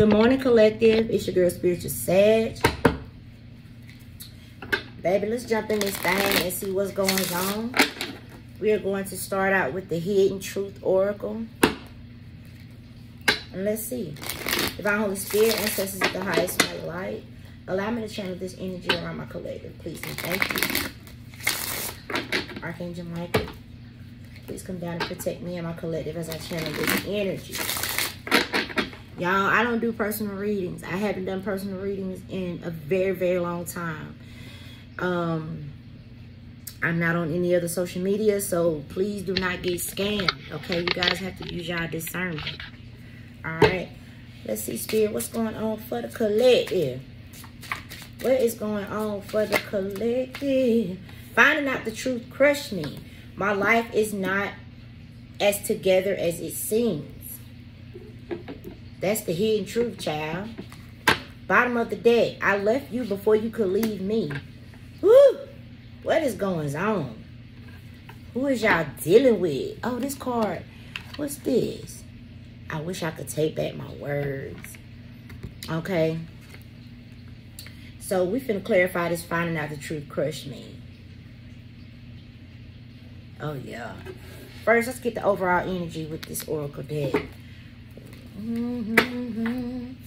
Good morning, collective. It's your girl, Spiritual Sag. Baby, let's jump in this thing and see what's going on. We are going to start out with the Hidden Truth Oracle. And let's see. Divine Holy Spirit, ancestors of the highest light. Allow me to channel this energy around my collective, please and thank you. Archangel Michael, please come down and protect me and my collective as I channel this energy. Y'all, I don't do personal readings. I haven't done personal readings in a very, very long time. Um, I'm not on any other social media, so please do not get scammed. Okay, you guys have to use y'all discernment. All right, let's see, Spirit, what's going on for the collective? What is going on for the collective? Finding out the truth crushed me. My life is not as together as it seems. That's the hidden truth, child. Bottom of the deck. I left you before you could leave me. Woo! What is going on? Who is y'all dealing with? Oh, this card. What's this? I wish I could take back my words. Okay. So we finna clarify this finding out the truth crush me. Oh yeah. First, let's get the overall energy with this oracle deck.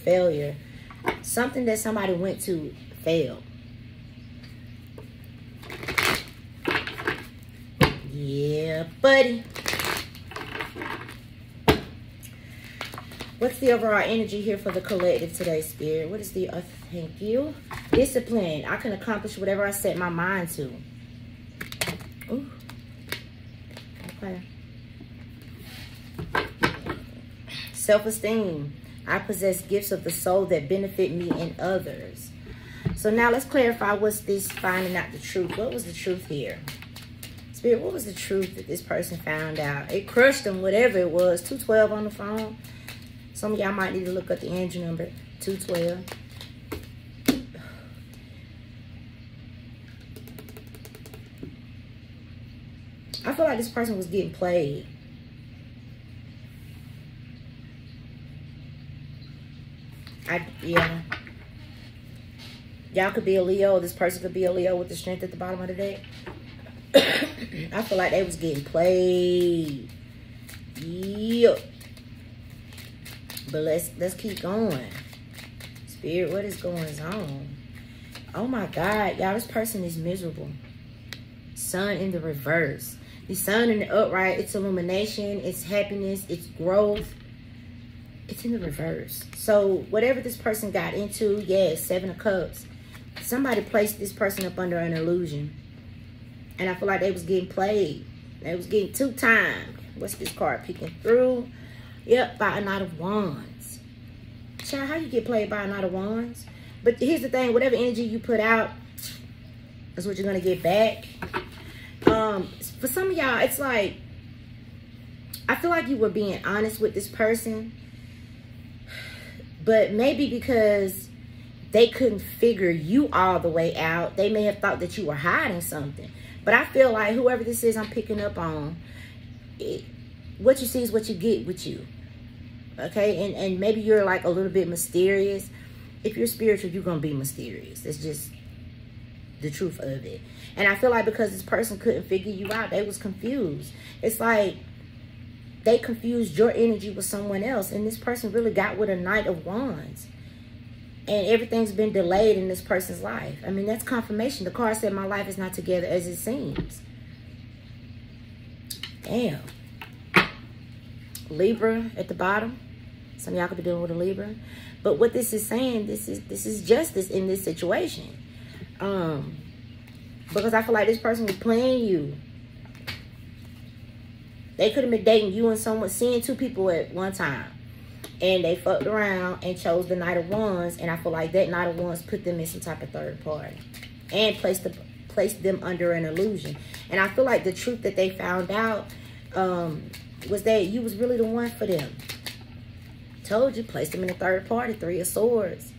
Failure. Something that somebody went to failed. Yeah, buddy. What's the overall energy here for the collective today, Spirit? What is the, uh, thank you. Discipline. I can accomplish whatever I set my mind to. Ooh. Okay. Self-esteem. I possess gifts of the soul that benefit me and others. So now let's clarify what's this finding out the truth. What was the truth here? Spirit, what was the truth that this person found out? It crushed them, whatever it was. 212 on the phone. Some of y'all might need to look up the angel number. 212. I feel like this person was getting played. I yeah. Y'all could be a Leo. This person could be a Leo with the strength at the bottom of the deck. I feel like they was getting played. Yep. But let's let's keep going. Spirit, what is going on? Oh my God, y'all, this person is miserable. Sun in the reverse. The sun in the upright, it's illumination, it's happiness, it's growth it's in the reverse. So whatever this person got into, yes, seven of cups. Somebody placed this person up under an illusion. And I feel like they was getting played. They was getting two times. What's this card peeking through? Yep, by a Knight of Wands. Child, how you get played by a Knight of Wands? But here's the thing, whatever energy you put out is what you're going to get back. Um, for some of y'all, it's like, I feel like you were being honest with this person but maybe because they couldn't figure you all the way out, they may have thought that you were hiding something. But I feel like whoever this is I'm picking up on, it, what you see is what you get with you. Okay? And, and maybe you're like a little bit mysterious. If you're spiritual, you're going to be mysterious. It's just the truth of it. And I feel like because this person couldn't figure you out, they was confused. It's like they confused your energy with someone else. And this person really got with a Knight of Wands. And everything's been delayed in this person's life. I mean, that's confirmation. The card said my life is not together as it seems. Damn. Libra at the bottom. Some y'all could be dealing with a Libra. But what this is saying, this is this is justice in this situation. Um, because I feel like this person was playing you. They could have been dating you and someone, seeing two people at one time. And they fucked around and chose the Knight of Wands. And I feel like that Knight of Wands put them in some type of third party. And placed, the, placed them under an illusion. And I feel like the truth that they found out um, was that you was really the one for them. Told you, placed them in a third party. Three of Swords.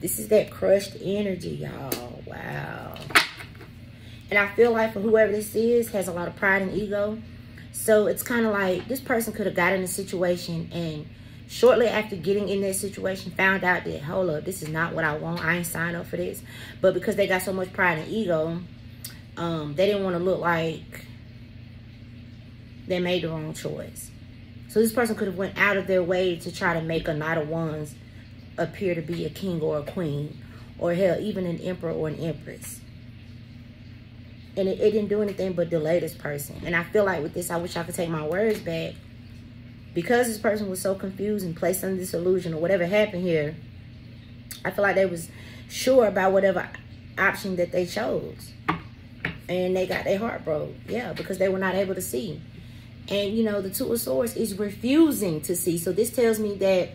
This is that crushed energy, y'all. Wow. And I feel like for whoever this is, has a lot of pride and ego so it's kind of like this person could have got in a situation and shortly after getting in that situation, found out that, hold up, this is not what I want. I ain't signed up for this. But because they got so much pride and ego, um, they didn't want to look like they made the wrong choice. So this person could have went out of their way to try to make a Knight of Wands appear to be a king or a queen. Or hell, even an emperor or an empress. And it, it didn't do anything but delay this person. And I feel like with this, I wish I could take my words back because this person was so confused and placed under this illusion or whatever happened here, I feel like they was sure about whatever option that they chose. And they got their heart broke. Yeah, because they were not able to see. And, you know, the Two of Swords is refusing to see. So this tells me that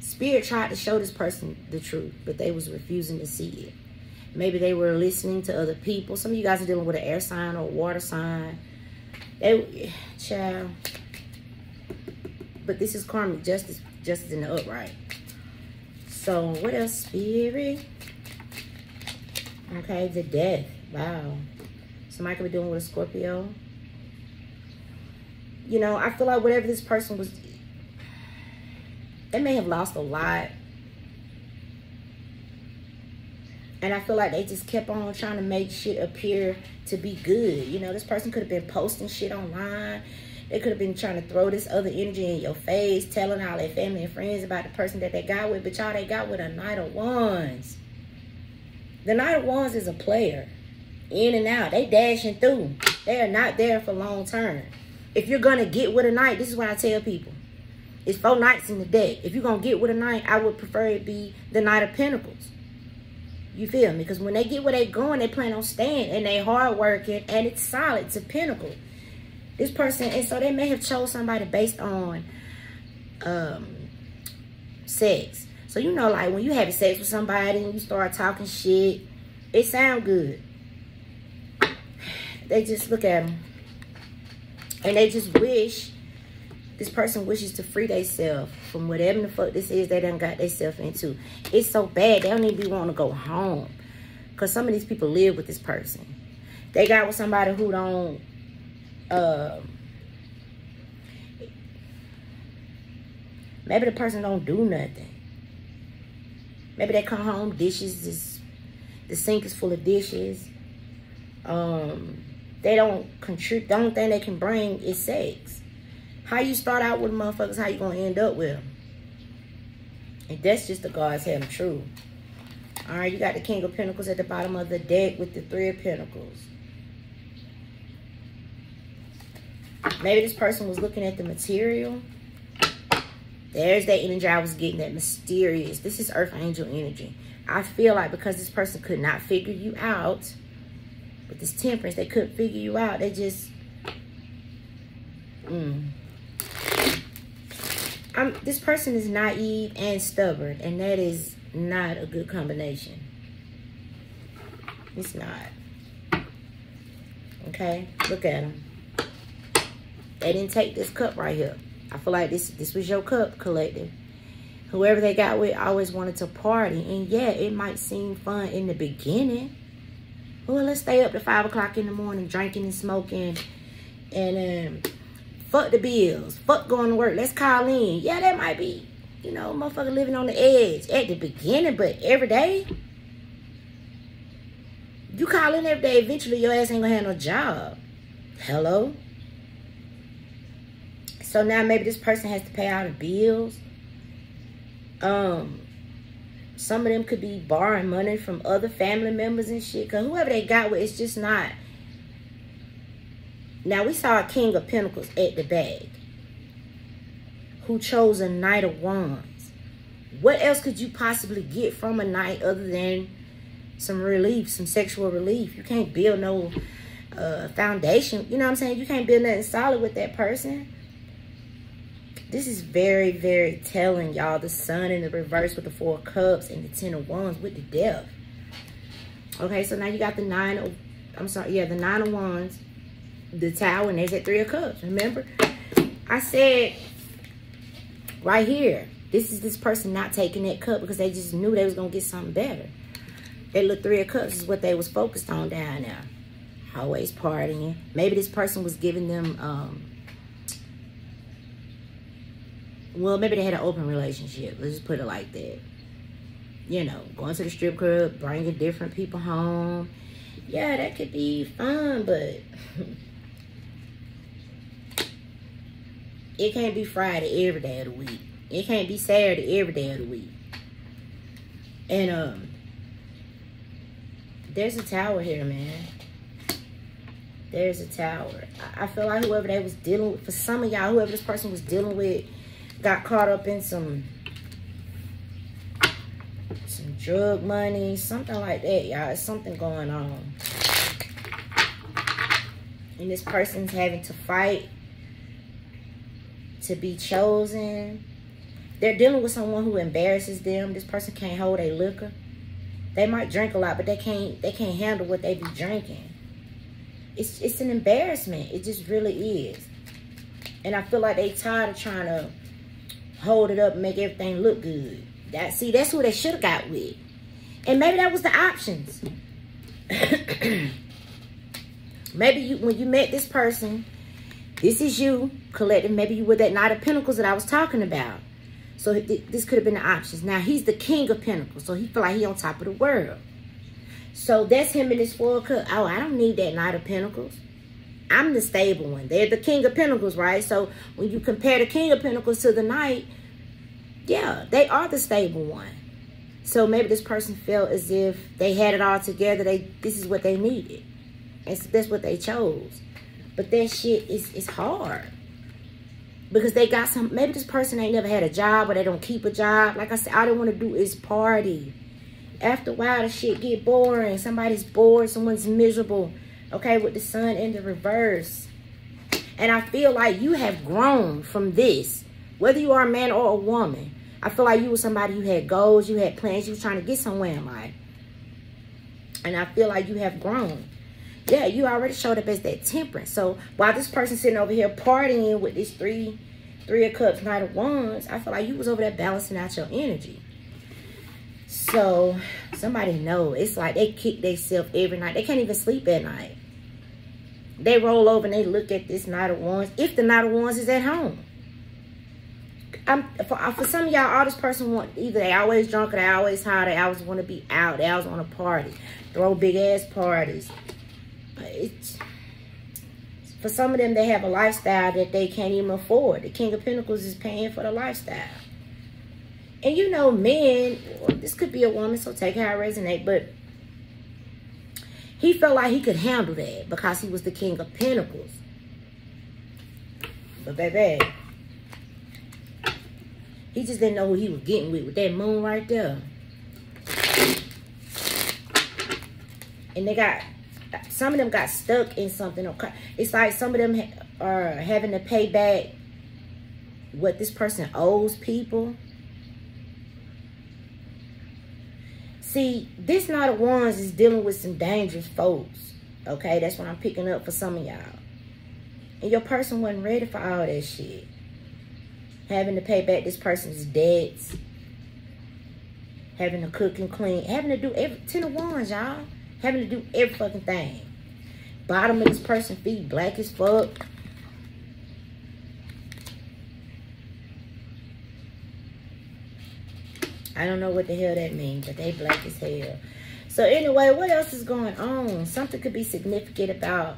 Spirit tried to show this person the truth, but they was refusing to see it. Maybe they were listening to other people. Some of you guys are dealing with an air sign or water sign. They, child, but this is karmic justice, justice in the upright. So what else? Spirit. Okay, the death. Wow. Somebody could be dealing with a Scorpio. You know, I feel like whatever this person was, they may have lost a lot. And I feel like they just kept on trying to make shit appear to be good. You know, this person could have been posting shit online they could have been trying to throw this other energy in your face, telling all their family and friends about the person that they got with, but y'all, they got with a Knight of Wands. The Knight of Wands is a player. In and out. They dashing through. They are not there for long term. If you're going to get with a Knight, this is what I tell people. It's four Knights in the deck. If you're going to get with a Knight, I would prefer it be the Knight of Pentacles. You feel me? Because when they get where they going, they plan on staying. And they hard working. And it's solid. It's a pinnacle this person, and so they may have chose somebody based on um, sex. So, you know, like when you have sex with somebody and you start talking shit, it sound good. They just look at them. And they just wish, this person wishes to free themselves from whatever the fuck this is they done got themselves into. It's so bad, they don't even be wanting to go home. Because some of these people live with this person. They got with somebody who don't um, maybe the person don't do nothing. Maybe they come home, dishes is the sink is full of dishes. Um, they don't contribute. The only thing they can bring is sex. How you start out with motherfuckers, how you gonna end up with them? And that's just the God's having true. All right, you got the King of Pentacles at the bottom of the deck with the Three of Pentacles. Maybe this person was looking at the material. There's that energy I was getting, that mysterious. This is earth angel energy. I feel like because this person could not figure you out, with this temperance, they couldn't figure you out. They just, mm. I'm, this person is naive and stubborn, and that is not a good combination. It's not. Okay? Look at them. They didn't take this cup right here. I feel like this this was your cup collective. Whoever they got with always wanted to party. And yeah, it might seem fun in the beginning. Well, let's stay up to 5 o'clock in the morning drinking and smoking. And um, fuck the bills. Fuck going to work. Let's call in. Yeah, that might be, you know, motherfucker living on the edge at the beginning. But every day, you call in every day, eventually your ass ain't to have no job. Hello? So now maybe this person has to pay all the bills. Um, some of them could be borrowing money from other family members and shit. Because whoever they got with, it's just not. Now, we saw a King of Pentacles at the bag. Who chose a Knight of Wands. What else could you possibly get from a Knight other than some relief, some sexual relief? You can't build no uh, foundation. You know what I'm saying? You can't build nothing solid with that person. This is very, very telling, y'all. The sun in the reverse with the four cups and the ten of wands with the death. Okay, so now you got the nine of, I'm sorry, yeah, the nine of wands, the tower, and there's that three of cups. Remember? I said right here, this is this person not taking that cup because they just knew they was going to get something better. That little three of cups is what they was focused on down there. Always partying. Maybe this person was giving them um, well, maybe they had an open relationship. Let's just put it like that. You know, going to the strip club, bringing different people home. Yeah, that could be fun, but it can't be Friday every day of the week. It can't be Saturday every day of the week. And um, there's a tower here, man. There's a tower. I, I feel like whoever they was dealing with, for some of y'all, whoever this person was dealing with, got caught up in some some drug money, something like that, y'all. It's something going on. And this person's having to fight to be chosen. They're dealing with someone who embarrasses them. This person can't hold a liquor. They might drink a lot, but they can't they can't handle what they be drinking. It's it's an embarrassment. It just really is. And I feel like they tired of trying to hold it up and make everything look good. That see, that's who they should have got with. And maybe that was the options. maybe you when you met this person, this is you collecting. Maybe you were that Knight of Pentacles that I was talking about. So this could have been the options. Now he's the King of Pentacles, so he feel like he on top of the world. So that's him in his four cup. Oh, I don't need that Knight of Pentacles. I'm the stable one. They're the King of Pentacles, right? So when you compare the King of Pentacles to the Knight, yeah, they are the stable one. So maybe this person felt as if they had it all together. They This is what they needed. And so that's what they chose. But that shit is, is hard. Because they got some, maybe this person ain't never had a job or they don't keep a job. Like I said, all they want to do is party. After a while, the shit get boring. Somebody's bored. Someone's miserable okay, with the sun in the reverse. And I feel like you have grown from this, whether you are a man or a woman. I feel like you were somebody who had goals, you had plans, you were trying to get somewhere in life. And I feel like you have grown. Yeah, you already showed up as that temperance. So while this person sitting over here partying with this three, three of cups, nine of wands, I feel like you was over there balancing out your energy. So somebody know it's like they kick themselves every night. They can't even sleep at night. They roll over and they look at this Knight of Wands. If the Knight of Wands is at home. I'm, for, uh, for some of y'all, all this person want, either they always drunk or they always high. They always want to be out. They always want to party. Throw big ass parties. It's, for some of them, they have a lifestyle that they can't even afford. The King of Pentacles is paying for the lifestyle. And you know, men, this could be a woman, so take how it resonate, but he felt like he could handle that because he was the king of pentacles. But baby, he just didn't know who he was getting with, with that moon right there. And they got, some of them got stuck in something. Okay, It's like some of them are having to pay back what this person owes people. See, this Knight of Wands is dealing with some dangerous folks. Okay, that's what I'm picking up for some of y'all. And your person wasn't ready for all that shit. Having to pay back this person's debts. Having to cook and clean. Having to do every, Ten of Wands, y'all. Having to do every fucking thing. Bottom of this person feet black as fuck. I don't know what the hell that means, but they black as hell. So anyway, what else is going on? Something could be significant about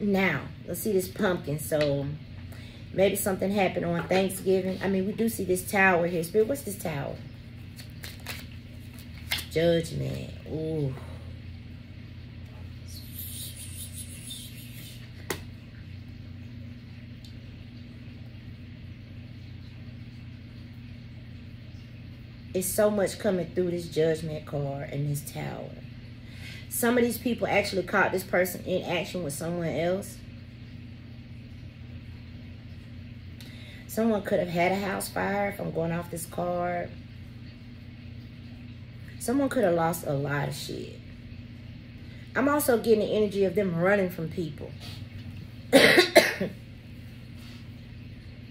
now. Let's see this pumpkin. So maybe something happened on Thanksgiving. I mean, we do see this tower here. Spirit, what's this tower? Judgment. Ooh. It's so much coming through this judgment card and this tower. Some of these people actually caught this person in action with someone else. Someone could have had a house fire if I'm going off this card. Someone could have lost a lot of shit. I'm also getting the energy of them running from people.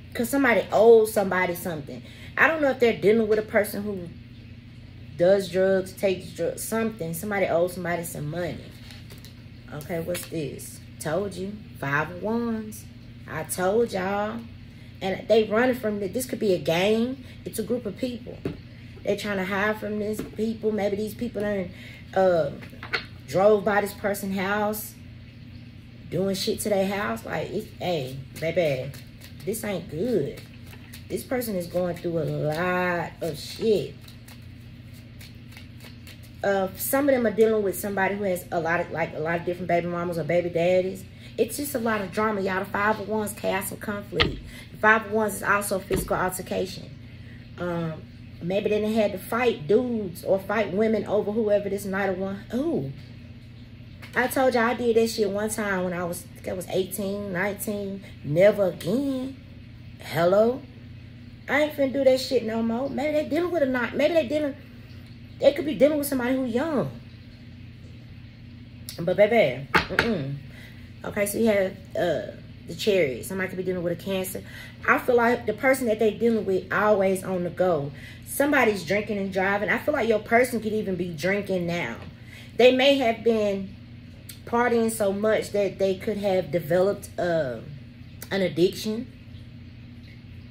Because somebody owes somebody something. I don't know if they're dealing with a person who does drugs, takes drugs, something. Somebody owes somebody some money. Okay, what's this? Told you. Five of Wands. I told y'all. And they running from this. This could be a gang. It's a group of people. They're trying to hide from these people. Maybe these people are uh, drove by this person's house, doing shit to their house. Like, it's, hey, baby, this ain't good. This person is going through a lot of shit. Uh, some of them are dealing with somebody who has a lot of like a lot of different baby mamas or baby daddies. It's just a lot of drama, y'all. The five of wands, chaos and conflict. The five of wands is also physical altercation. Um, maybe they didn't had to fight dudes or fight women over whoever this night one. Ooh. I told you I did that shit one time when I was I was 18, 19. Never again. Hello? I ain't finna do that shit no more. Maybe they dealing with a not. Maybe they dealing they could be dealing with somebody who's young. But baby, mm -mm. okay, so you have uh, the Chariot. Somebody could be dealing with a cancer. I feel like the person that they're dealing with always on the go. Somebody's drinking and driving. I feel like your person could even be drinking now. They may have been partying so much that they could have developed uh, an addiction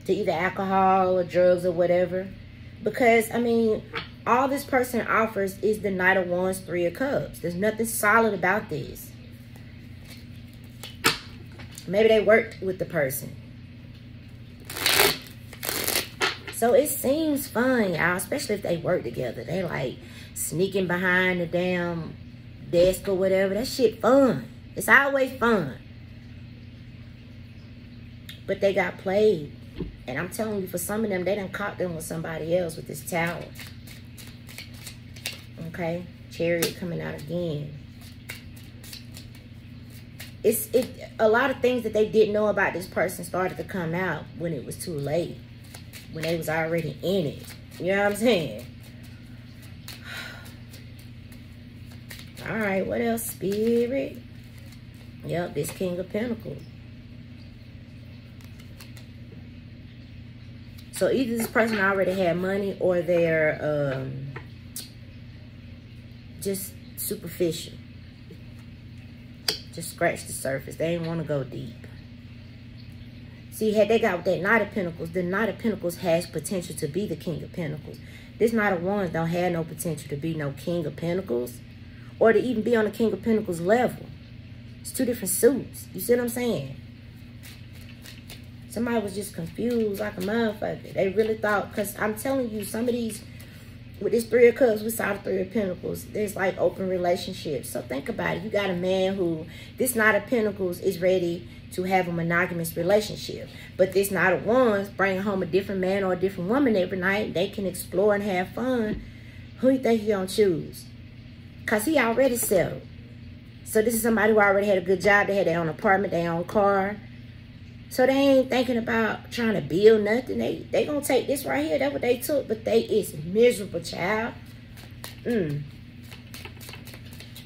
to either alcohol or drugs or whatever. Because, I mean, all this person offers is the Knight of Wands, Three of Cups. There's nothing solid about this. Maybe they worked with the person. So it seems fun, y'all, especially if they work together. They like sneaking behind the damn desk or whatever. That shit fun. It's always fun. But they got played. And I'm telling you, for some of them, they done caught them with somebody else with this tower. Okay? Chariot coming out again. It's it a lot of things that they didn't know about this person started to come out when it was too late. When they was already in it. You know what I'm saying? All right, what else? Spirit. Yep, this King of Pentacles. So either this person already had money or they're um, just superficial. Just scratch the surface. They didn't want to go deep. See, had they got that Knight of Pentacles, the Knight of Pentacles has potential to be the King of Pentacles. This Knight of Wands don't have no potential to be no King of Pentacles or to even be on the King of Pentacles level. It's two different suits. You see what I'm saying? Somebody was just confused like a motherfucker. They really thought, because I'm telling you, some of these with this three of cups with the three of pentacles. There's like open relationships. So think about it. You got a man who this knight of pentacles is ready to have a monogamous relationship. But this knight of wands bringing home a different man or a different woman every night. They can explore and have fun. Who you think he gonna choose? Because he already settled. So this is somebody who already had a good job. They had their own apartment their own car so they ain't thinking about trying to build nothing. They they gonna take this right here. That's what they took, but they is miserable, child. Mm.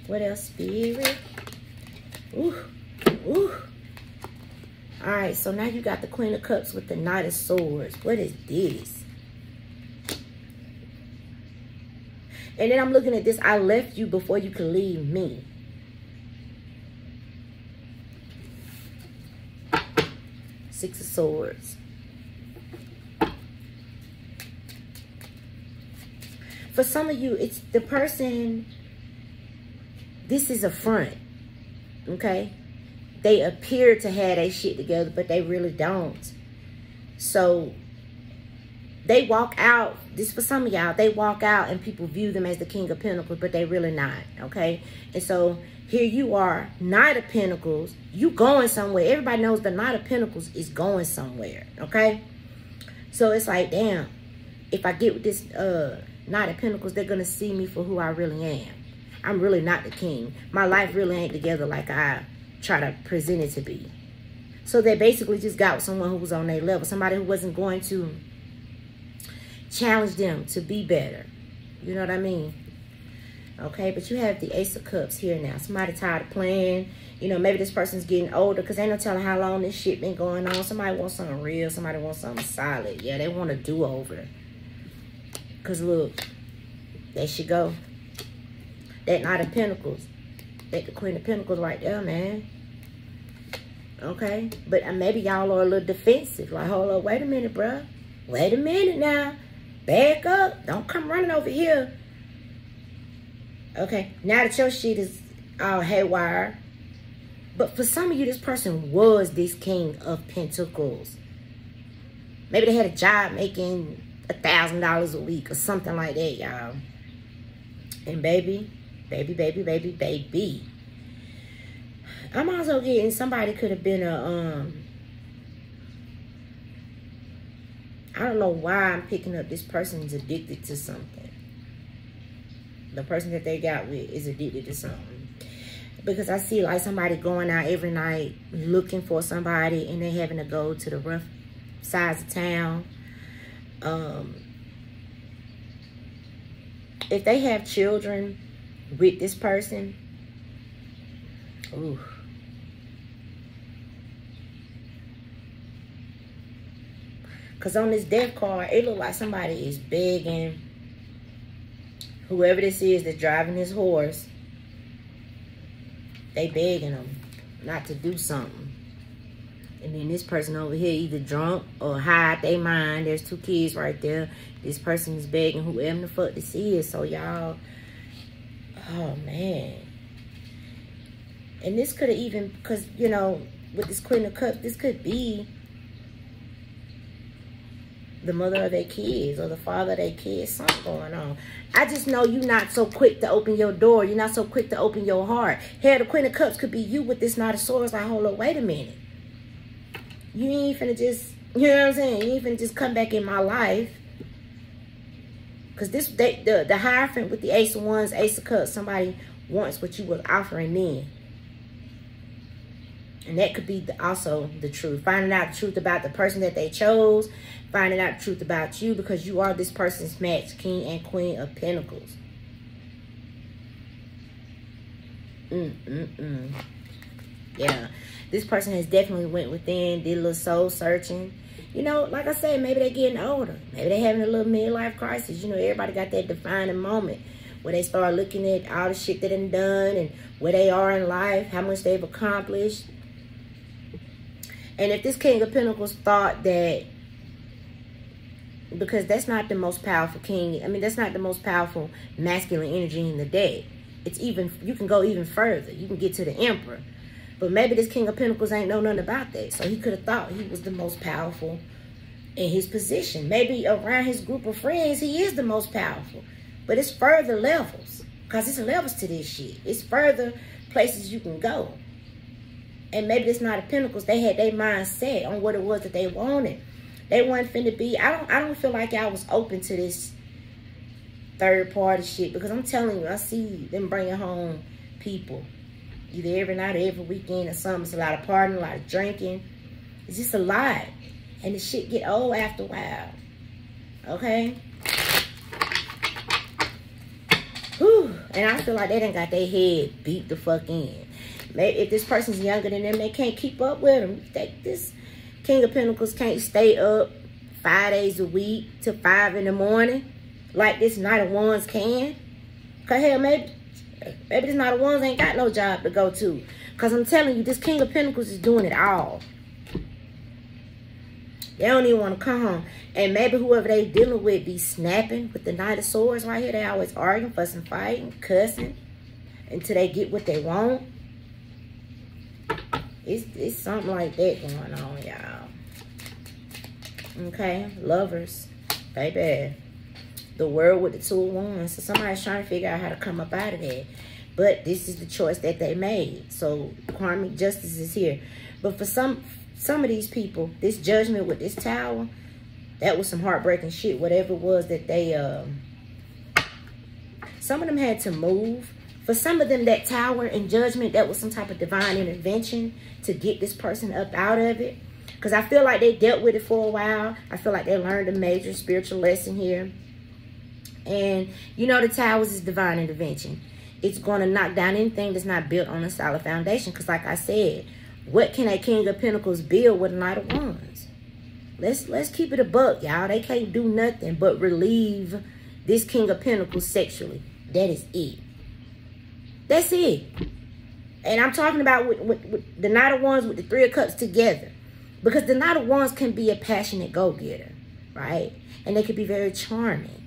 What else? Spirit. Ooh. Ooh. All right, so now you got the Queen of Cups with the Knight of Swords. What is this? And then I'm looking at this. I left you before you could leave me. Six of Swords. For some of you, it's the person, this is a front, okay? They appear to have their shit together, but they really don't. So they walk out, this for some of y'all, they walk out and people view them as the King of Pentacles, but they really not, okay? And so here you are, Knight of Pentacles. You going somewhere. Everybody knows the Knight of Pentacles is going somewhere. Okay? So it's like, damn. If I get with this uh, Knight of Pentacles, they're going to see me for who I really am. I'm really not the king. My life really ain't together like I try to present it to be. So they basically just got someone who was on their level. Somebody who wasn't going to challenge them to be better. You know what I mean? Okay, but you have the Ace of Cups here now. Somebody tired of playing. You know, maybe this person's getting older because ain't no telling how long this shit been going on. Somebody wants something real. Somebody wants something solid. Yeah, they want a do-over. Because look, there she go. That Knight of Pentacles. That the Queen of Pentacles right there, man. Okay? But uh, maybe y'all are a little defensive. Like, hold up, wait a minute, bruh. Wait a minute now. Back up. Don't come running over here. Okay? Now that your shit is all haywire. But for some of you, this person was this king of pentacles. Maybe they had a job making a thousand dollars a week or something like that, y'all. And baby, baby, baby, baby, baby. I'm also getting somebody could have been a um I don't know why I'm picking up this person's addicted to something. The person that they got with is addicted to something. Because I see like somebody going out every night looking for somebody and they having to go to the rough sides of town. Um, if they have children with this person, ooh. Because on this death card, it look like somebody is begging whoever this is that's driving this horse, they begging them not to do something. And then this person over here either drunk or hide their mind. There's two kids right there. This person is begging whoever the fuck this is. So y'all, oh man. And this could have even, because, you know, with this Queen of Cups, this could be the mother of their kids or the father of their kids, something going on. I just know you're not so quick to open your door. You're not so quick to open your heart. Here, the Queen of Cups could be you with this Knight of Swords. Like, hold up, wait a minute. You ain't finna just, you know what I'm saying? You ain't finna just come back in my life. Because this, they, the, the Hierophant with the Ace of Wands, Ace of Cups, somebody wants what you was offering then. And that could be the, also the truth. Finding out the truth about the person that they chose. Finding out truth about you because you are this person's match. King and Queen of Pentacles. Mm-mm-mm. Yeah. This person has definitely went within, did a little soul searching. You know, like I said, maybe they're getting older. Maybe they're having a little midlife crisis. You know, everybody got that defining moment where they start looking at all the shit that they've done and where they are in life, how much they've accomplished and if this King of Pentacles thought that, because that's not the most powerful king, I mean, that's not the most powerful masculine energy in the deck. It's even, you can go even further. You can get to the Emperor. But maybe this King of Pentacles ain't know nothing about that. So he could have thought he was the most powerful in his position. Maybe around his group of friends, he is the most powerful. But it's further levels. Because it's levels to this shit. It's further places you can go and maybe it's not a Pentacles. They had their mind set on what it was that they wanted. They weren't finna be. I don't. I don't feel like I was open to this third party shit because I'm telling you, I see them bringing home people either every night or every weekend or something. It's a lot of partying, a lot of drinking. It's just a lot, and the shit get old after a while. Okay. Whew. And I feel like they done got their head beat the fuck in. Maybe if this person's younger than them, they can't keep up with them. They, this King of Pentacles can't stay up five days a week to five in the morning like this Knight of Wands can. Cause hell, maybe, maybe this Knight of Wands ain't got no job to go to. Cause I'm telling you, this King of Pentacles is doing it all. They don't even want to come home. And maybe whoever they dealing with be snapping with the Knight of Swords right here. They always arguing, fussing, fighting, cussing until they get what they want. It's, it's something like that going on, y'all. Okay, lovers, baby. The world with the two of wands. So somebody's trying to figure out how to come up out of that. But this is the choice that they made. So karmic justice is here. But for some some of these people, this judgment with this tower, that was some heartbreaking shit. Whatever it was that they, um, some of them had to move for some of them, that tower and judgment, that was some type of divine intervention to get this person up out of it. Because I feel like they dealt with it for a while. I feel like they learned a major spiritual lesson here. And, you know, the towers is divine intervention. It's going to knock down anything that's not built on a solid foundation. Because like I said, what can a King of Pentacles build with a Knight of Wands? Let's, let's keep it a buck, y'all. They can't do nothing but relieve this King of Pentacles sexually. That is it. That's it. And I'm talking about with, with, with the Knight of Wands with the Three of Cups together. Because the Knight of Wands can be a passionate go-getter, right? And they could be very charming.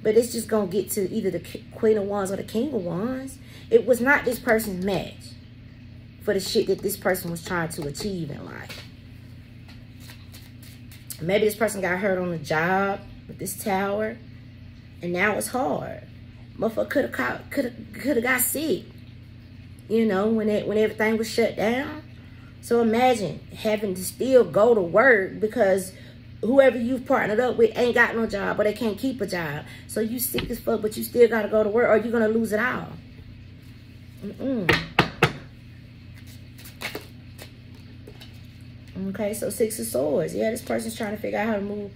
But it's just going to get to either the Queen of Wands or the King of Wands. It was not this person's match for the shit that this person was trying to achieve in life. Maybe this person got hurt on the job with this tower. And now it's hard. Motherfucker could have could have got sick. You know, when it when everything was shut down. So imagine having to still go to work because whoever you've partnered up with ain't got no job or they can't keep a job. So you sick as fuck, but you still got to go to work or you're going to lose it all. Mm-mm. Okay, so Six of Swords. Yeah, this person's trying to figure out how to move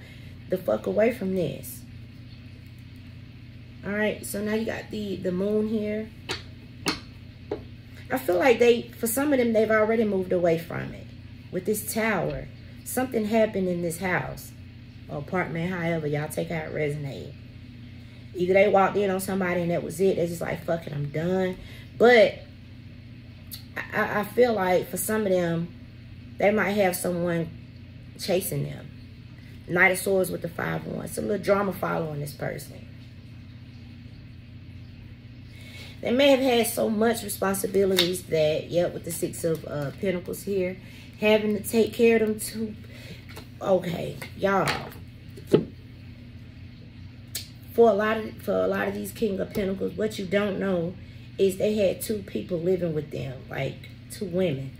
the fuck away from this. All right, so now you got the, the moon here. I feel like they, for some of them, they've already moved away from it. With this tower, something happened in this house or apartment, however y'all take it resonate. Either they walked in on somebody and that was it. They're just like, fuck it, I'm done. But I, I feel like for some of them, they might have someone chasing them. Knight of Swords with the five one. Some little drama following this person. They may have had so much responsibilities that, yep, with the Six of uh, Pentacles here, having to take care of them too. Okay, y'all. For a lot of for a lot of these King of Pentacles, what you don't know is they had two people living with them, like two women.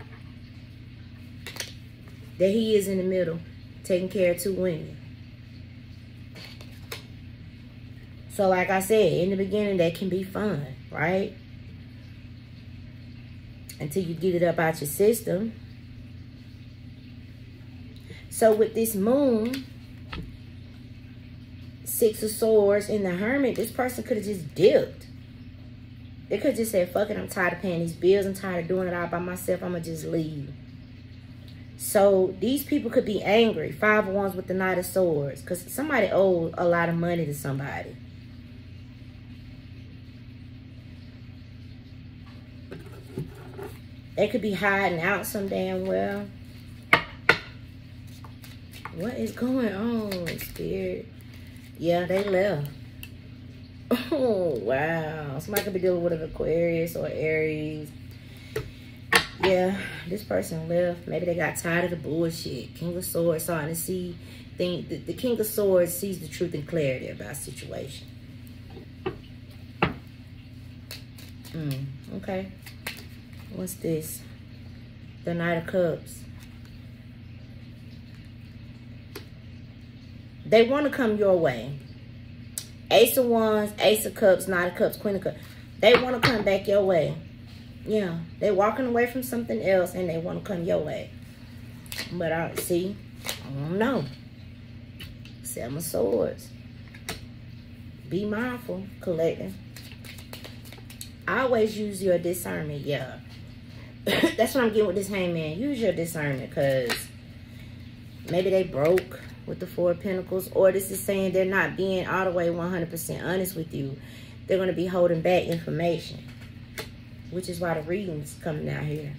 That he is in the middle, taking care of two women. So like I said, in the beginning, that can be fun, right? Until you get it up out your system. So with this moon, six of swords in the hermit, this person could have just dipped. They could just said, fuck it, I'm tired of paying these bills. I'm tired of doing it all by myself. I'm going to just leave. So these people could be angry. Five of Wands with the Knight of Swords. Because somebody owed a lot of money to somebody. They could be hiding out some damn well. What is going on, Spirit? Yeah, they left. Oh, wow. Somebody could be dealing with an Aquarius or Aries. Yeah, this person left. Maybe they got tired of the bullshit. King of Swords starting to see things. The, the King of Swords sees the truth and clarity about situation. Mm, okay. What's this? The Knight of Cups. They want to come your way. Ace of Wands, Ace of Cups, Knight of Cups, Queen of Cups. They want to come back your way. Yeah, they walking away from something else and they want to come your way. But I see, I don't know. Seven of Swords. Be mindful, collecting. Always use your discernment, yeah. That's what I'm getting with this hangman. Use your discernment because maybe they broke with the Four Pentacles. Or this is saying they're not being all the way 100% honest with you. They're going to be holding back information. Which is why the reading's coming out here.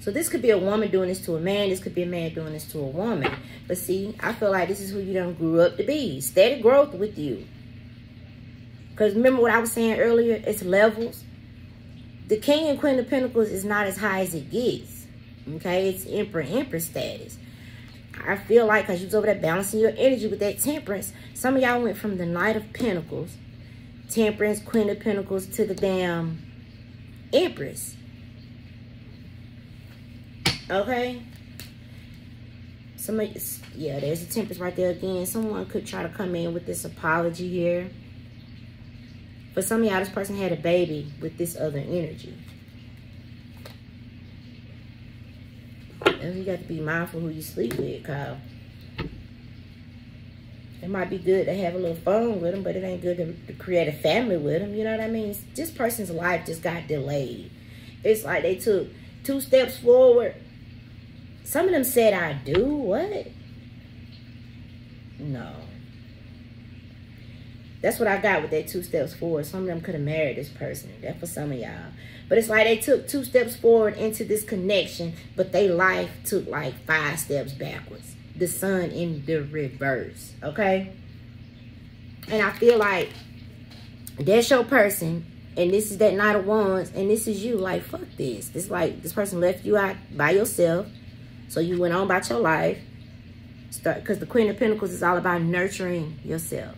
So this could be a woman doing this to a man. This could be a man doing this to a woman. But see, I feel like this is who you done grew up to be. Steady growth with you. Because remember what I was saying earlier? It's levels. The King and Queen of Pentacles is not as high as it gets. Okay, it's Emperor, Empress status. I feel like because you was over there balancing your energy with that temperance, some of y'all went from the Knight of Pentacles, Temperance, Queen of Pentacles, to the damn Empress. Okay? Somebody, yeah, there's a Temperance right there again. Someone could try to come in with this apology here. For some of y'all, this person had a baby with this other energy. And you got to be mindful who you sleep with, Kyle. It might be good to have a little fun with them, but it ain't good to, to create a family with them. You know what I mean? This person's life just got delayed. It's like they took two steps forward. Some of them said, I do. What? No. That's what I got with that two steps forward. Some of them could have married this person. That for some of y'all. But it's like they took two steps forward into this connection, but their life took like five steps backwards. The sun in the reverse. Okay? And I feel like that's your person, and this is that Knight of Wands, and this is you. Like, fuck this. It's like this person left you out by yourself, so you went on about your life. Start because the Queen of Pentacles is all about nurturing yourself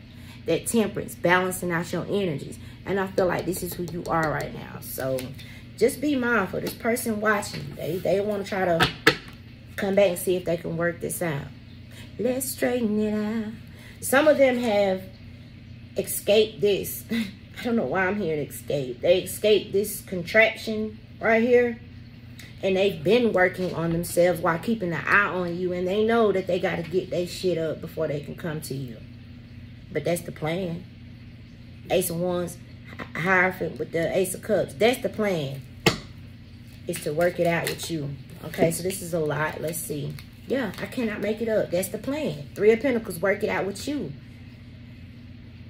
that temperance, balancing out your energies. And I feel like this is who you are right now. So just be mindful. This person watching, they, they want to try to come back and see if they can work this out. Let's straighten it out. Some of them have escaped this. I don't know why I'm here to escape. They escaped this contraction right here. And they've been working on themselves while keeping an eye on you. And they know that they got to get their shit up before they can come to you. But that's the plan. Ace of Wands, Hierophant with the Ace of Cups. That's the plan. Is to work it out with you. Okay, so this is a lot. Let's see. Yeah, I cannot make it up. That's the plan. Three of Pentacles, work it out with you.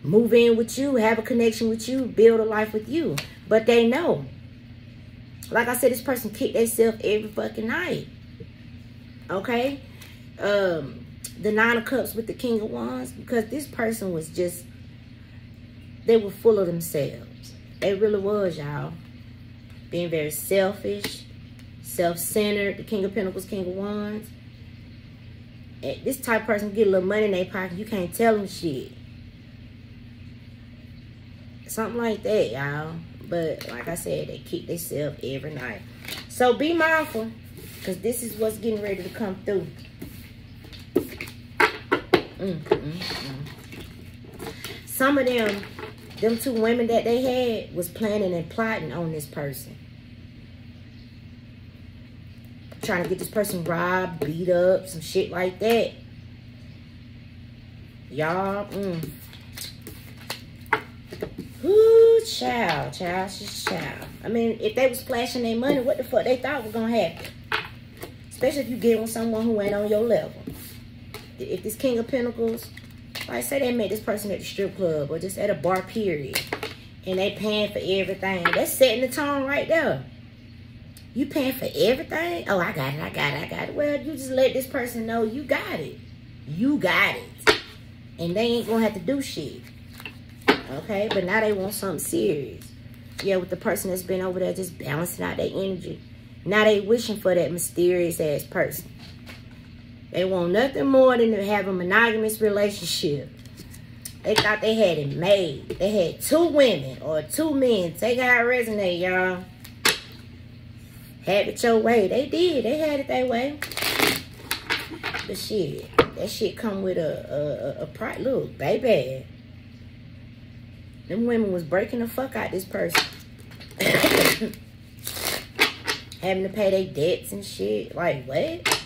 Move in with you, have a connection with you, build a life with you. But they know. Like I said, this person kicked themselves every fucking night. Okay? Um, the nine of cups with the king of wands because this person was just they were full of themselves. They really was y'all. Being very selfish self-centered the king of pentacles king of wands. And this type of person get a little money in their pocket. You can't tell them shit. Something like that y'all. But like i said they keep themselves every night. So be mindful because this is what's getting ready to come through Mm, mm, mm. Some of them, them two women that they had was planning and plotting on this person. Trying to get this person robbed, beat up, some shit like that. Y'all, mm. Ooh, child, child, she's child. I mean, if they was flashing their money, what the fuck they thought was gonna happen? Especially if you get with someone who ain't on your level if this King of Pentacles, like say they met this person at the strip club or just at a bar period, and they paying for everything, that's setting the tone right there. You paying for everything? Oh, I got it, I got it, I got it. Well, you just let this person know you got it. You got it. And they ain't gonna have to do shit. Okay, but now they want something serious. Yeah, with the person that's been over there just balancing out their energy. Now they wishing for that mysterious ass person. They want nothing more than to have a monogamous relationship. They thought they had it made. They had two women or two men. Take how it resonate, y'all. Had it your way. They did. They had it that way. But shit, that shit come with a a, a, a pride. Look, baby. Them women was breaking the fuck out this person. Having to pay their debts and shit. Like, what?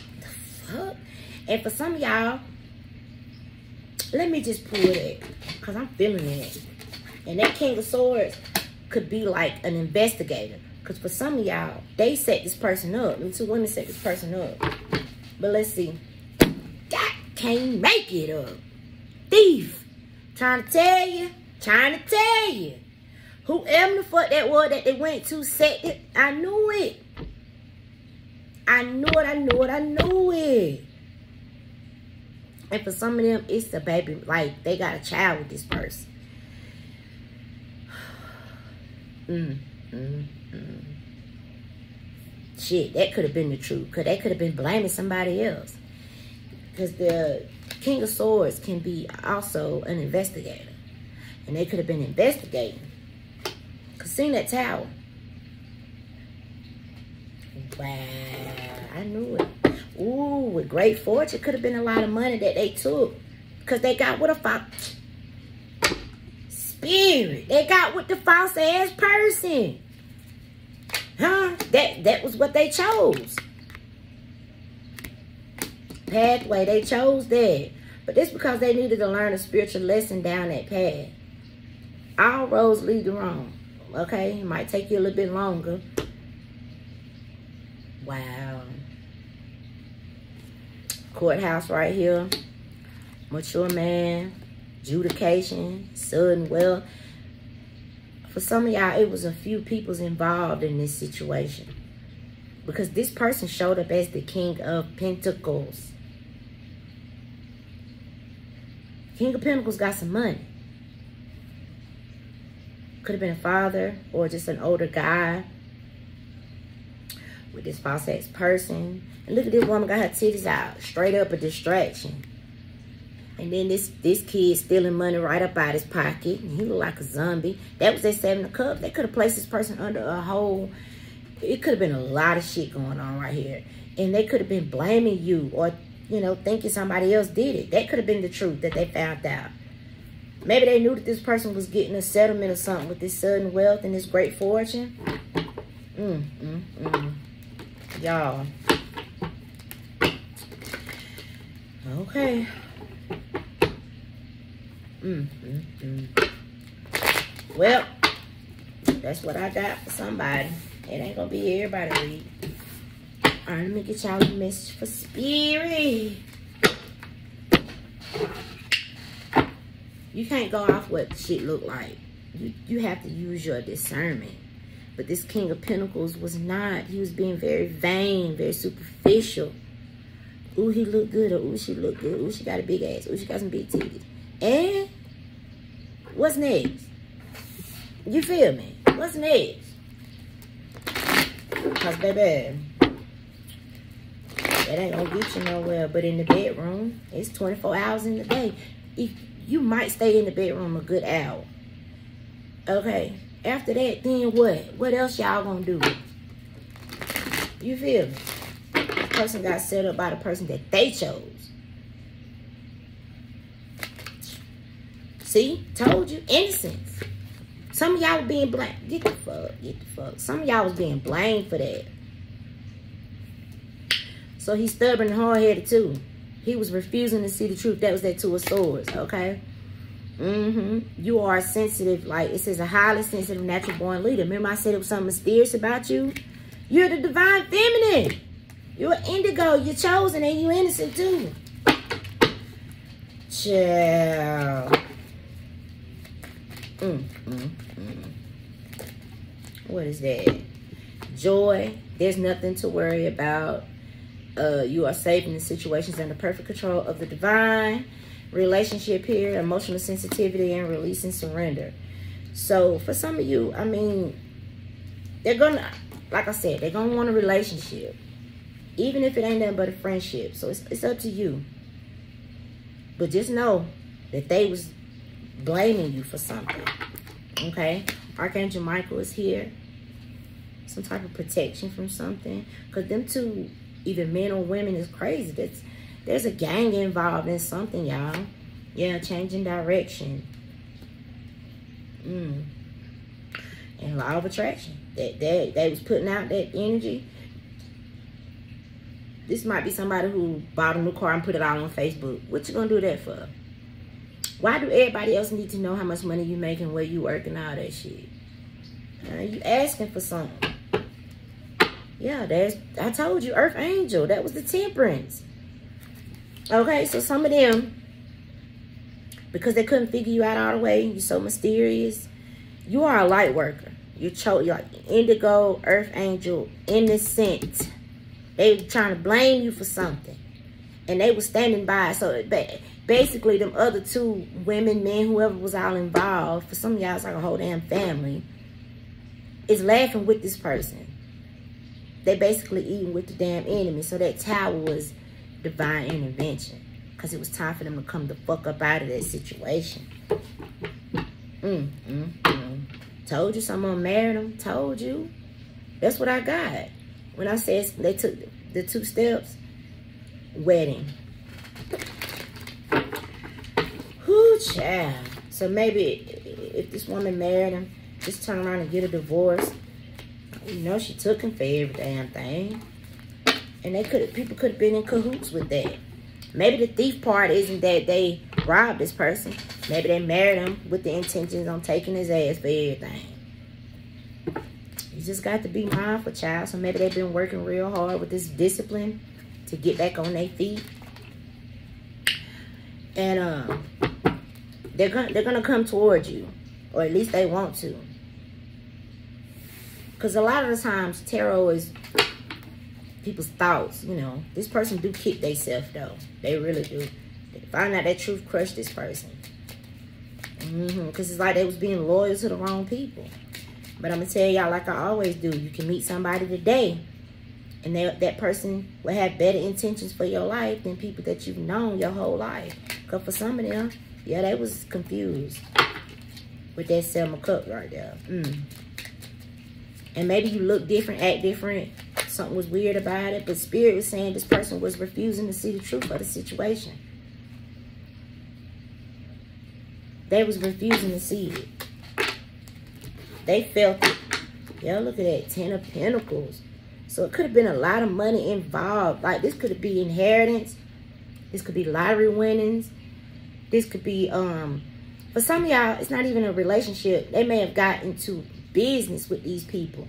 The? And for some y'all, let me just pull it because I'm feeling it. And that King of Swords could be like an investigator. Because for some of y'all, they set this person up. Them two women set this person up. But let's see. That can't make it up. Thief. Trying to tell you. Trying to tell you. Whoever the fuck that was that they went to set it. I knew it. I knew it. I knew it. I knew it. And for some of them, it's the baby. Like, they got a child with this person. mm, mm, mm. Shit, that could have been the truth. Because they could have been blaming somebody else. Because the King of Swords can be also an investigator. And they could have been investigating. Because seeing that tower. Wow, I knew it. Ooh, with great fortune, could have been a lot of money that they took. Because they got with a false spirit. They got with the false ass person. Huh? That, that was what they chose. Pathway, they chose that. But this because they needed to learn a spiritual lesson down that path. All roads lead to Rome. Okay? It might take you a little bit longer. Wow courthouse right here. Mature man. adjudication, sudden wealth. For some of y'all, it was a few people's involved in this situation. Because this person showed up as the King of Pentacles. King of Pentacles got some money. Could have been a father or just an older guy with this false ex person. And look at this woman got her titties out. Straight up a distraction. And then this this kid stealing money right up out his pocket. And he looked like a zombie. That was that seven of cups. They could have placed this person under a whole... It could have been a lot of shit going on right here. And they could have been blaming you or, you know, thinking somebody else did it. That could have been the truth that they found out. Maybe they knew that this person was getting a settlement or something with this sudden wealth and this great fortune. Mm, mm, mm. Y'all. Okay. Mm, mm, mm. Well, that's what I got for somebody. It ain't gonna be everybody read. All right, let me get y'all a message for spirit. You can't go off what shit look like. You, you have to use your discernment. But this King of Pentacles was not. He was being very vain, very superficial. Ooh, he look good. Or, ooh, she look good. Ooh, she got a big ass. Ooh, she got some big titties. And what's next? You feel me? What's next? Because, baby, that ain't gonna get you nowhere. But in the bedroom, it's 24 hours in the day. If you might stay in the bedroom a good hour. Okay. After that, then what? What else y'all gonna do? You feel me? Person got set up by the person that they chose. See? Told you. Innocence. Some of y'all were being blamed. Get the fuck. Get the fuck. Some of y'all was being blamed for that. So he's stubborn and hard-headed too. He was refusing to see the truth. That was that two of swords, okay? Mm-hmm. You are sensitive, like it says a highly sensitive natural born leader. Remember I said it was something mysterious about you? You're the divine feminine. You're indigo. You're chosen and you're innocent too. Child. Mm, mm, mm. What is that? Joy. There's nothing to worry about. Uh, you are safe in the situations under perfect control of the divine relationship here, emotional sensitivity, and release and surrender. So for some of you, I mean, they're gonna, like I said, they're gonna want a relationship, even if it ain't nothing but a friendship. So it's it's up to you. But just know that they was blaming you for something. Okay, Archangel Michael is here. Some type of protection from something, cause them two either men or women is crazy. That's there's a gang involved in something, y'all. Yeah, changing direction. Mm. And law of attraction. That they, they was putting out that energy. This might be somebody who bought a new car and put it all on Facebook. What you gonna do that for? Why do everybody else need to know how much money you making, where you working, all that shit? Uh, you asking for something. Yeah, that's I told you, Earth Angel. That was the temperance. Okay, so some of them, because they couldn't figure you out all the way, you're so mysterious. You are a light worker. You're, cho you're like indigo, earth angel, innocent. They were trying to blame you for something. And they were standing by. So basically, them other two women, men, whoever was all involved, for some of y'all, it's like a whole damn family, is laughing with this person. They basically eating with the damn enemy. So that tower was divine intervention. Because it was time for them to come the fuck up out of that situation. Mm, mm, mm. Told you someone married them. Told you. That's what I got. When I said they took the two steps, wedding. Whoo, child. So maybe if this woman married him, just turn around and get a divorce. You know she took him for every damn thing. And they could people could have been in cahoots with that. Maybe the thief part isn't that they robbed this person. Maybe they married him with the intentions on taking his ass for everything. You just got to be mindful, child. So maybe they've been working real hard with this discipline to get back on their feet. And um, they're gonna they're gonna come towards you, or at least they want to. Because a lot of the times tarot is people's thoughts. You know, this person do kick themselves though. They really do. They find out that truth crushed this person. Mm -hmm. Because it's like they was being loyal to the wrong people. But I'm going to tell y'all like I always do. You can meet somebody today. And they, that person will have better intentions for your life than people that you've known your whole life. Because for some of them, yeah, they was confused with that Selma Cup right there. Mm. And maybe you look different, act different. Something was weird about it. But Spirit was saying this person was refusing to see the truth of the situation. They was refusing to see it. They felt it. Y'all look at that. Ten of Pentacles. So it could have been a lot of money involved. Like this could be inheritance. This could be lottery winnings. This could be, um, for some of y'all, it's not even a relationship. They may have got into business with these people.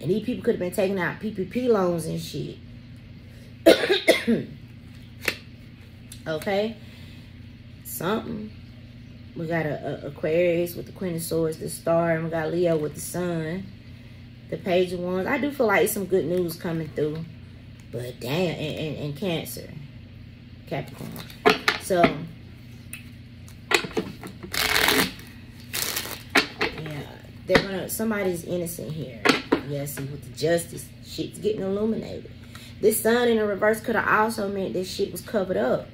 And these people could have been taking out PPP loans and shit. okay? Something. We got a, a, Aquarius with the Queen of Swords, the Star, and we got Leo with the Sun. The Page of Wands. I do feel like some good news coming through. But damn, and, and, and Cancer. Capricorn. So, yeah, they're gonna, somebody's innocent here. Yeah, see, with the justice, shit's getting illuminated. This sun in the reverse could have also meant this shit was covered up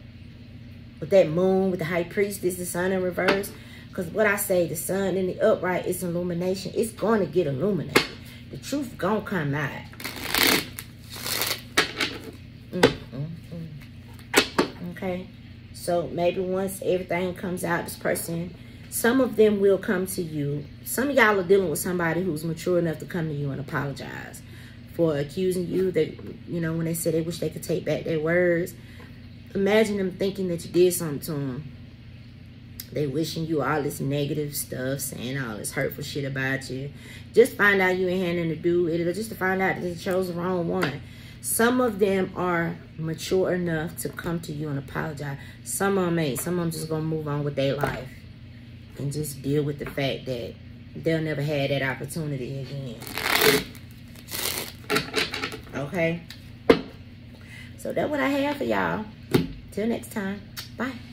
with that moon, with the high priest, priestess, the sun in reverse. Because what I say, the sun in the upright is illumination. It's going to get illuminated. The truth going to come out. Mm, mm, mm. Okay. So maybe once everything comes out, this person, some of them will come to you. Some of y'all are dealing with somebody who's mature enough to come to you and apologize for accusing you that, you know, when they said they wish they could take back their words imagine them thinking that you did something to them. They wishing you all this negative stuff, saying all this hurtful shit about you. Just find out you ain't had nothing to do it, just to find out that they chose the wrong one. Some of them are mature enough to come to you and apologize. Some of them ain't. Some of them just gonna move on with their life and just deal with the fact that they'll never have that opportunity again. Okay? So that's what I have for y'all. Till next time. Bye.